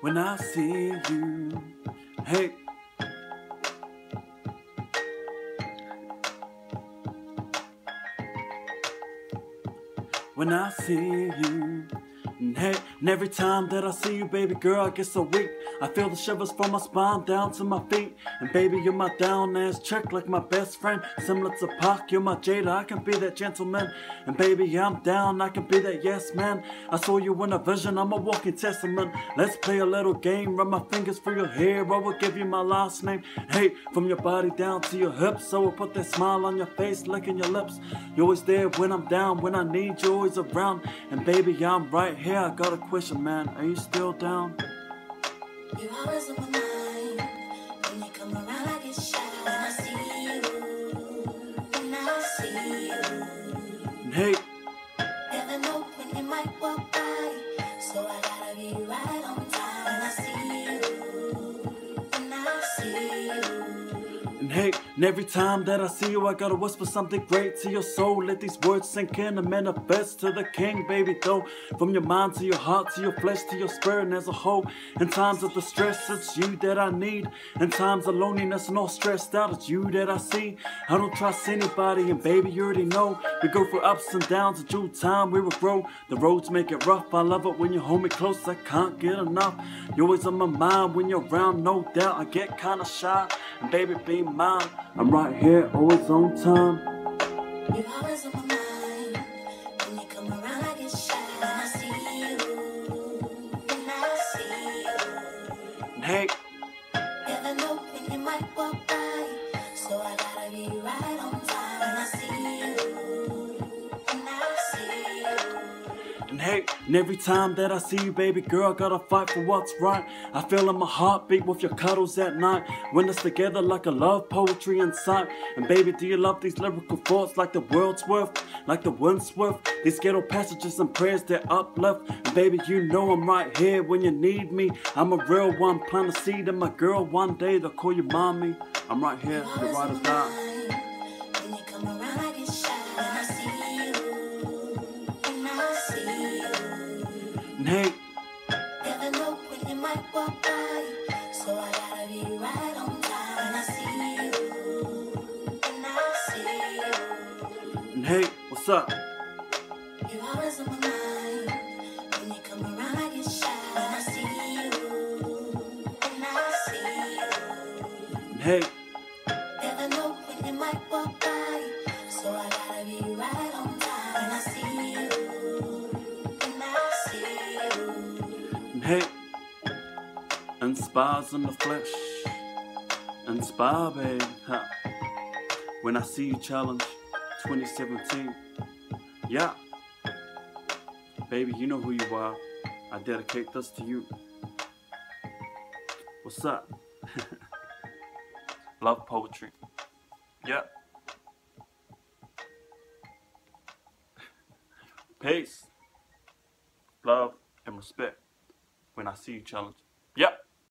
when I see you. Hey. When I see you. And hey, and every time that I see you, baby girl, I get so weak. I feel the shivers from my spine down to my feet. And baby, you're my down ass chick, like my best friend. Similar to Pac, you're my Jada, I can be that gentleman. And baby, I'm down, I can be that yes man. I saw you in a vision, I'm a walking testament. Let's play a little game, run my fingers through your hair. I will give you my last name. Hey, from your body down to your hips, so I'll put that smile on your face, licking your lips. You're always there when I'm down, when I need you, always around. And baby, I'm right here. I got a question, man. Are you still down? You always on my mind. When you come around, I get shy and every time that I see you, I gotta whisper something great to your soul. Let these words sink in and manifest to the king, baby. Though, from your mind to your heart to your flesh to your spirit and as a whole. In times of the stress, it's you that I need. In times of loneliness and all stressed out, it's you that I see. I don't trust anybody, and baby, you already know. We go through ups and downs, in due time we will grow. The roads make it rough. I love it when you hold me close. I can't get enough. You're always on my mind when you're around, no doubt. I get kinda shy, and baby, be mine. I'm right here, always on time. You're always on my mind. When you come around, I get shy when I see you. When I see you. Hey, you. and and every time that I see you, baby girl, I gotta fight for what's right. I feel in my heartbeat with your cuddles at night. When it's together like a love poetry inside. And baby, do you love these lyrical thoughts like the world's worth, like the wind's worth? These ghetto passages and prayers that uplift. And baby, you know I'm right here when you need me. I'm a real one, plant a seed in my girl. One day they'll call you mommy. I'm right here, the ride or die. Hey, what's up? You always on my mind. When you come around, I get shy when I see you. When I see you. And hey, Never know when you might walk by. So I gotta be right on time when I see you. When I see you. and hey, Inspiar's in the flesh. Inspiar, babe. Huh. When I see you challenge 2017. Yeah. Baby, you know who you are. I dedicate this to you. What's up? Love poetry. Yeah. Peace. Love and respect when I see you challenge